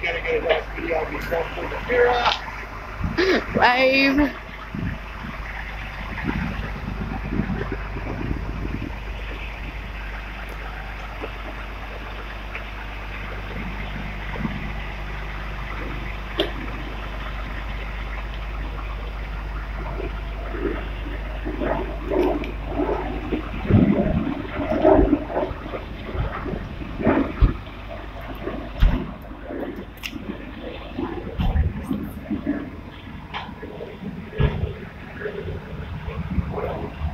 Gotta get a nice video for the camera. Wave. what I would